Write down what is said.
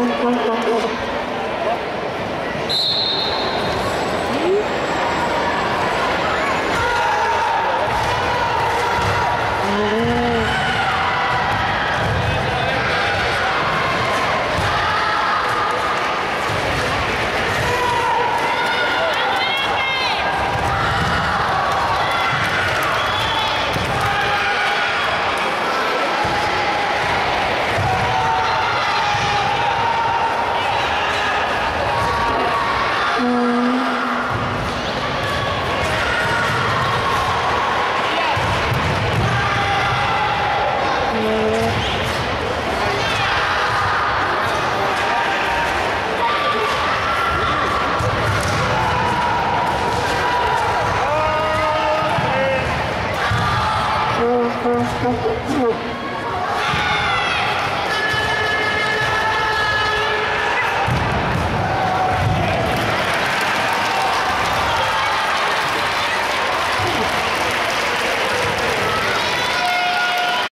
Gracias. Thank you.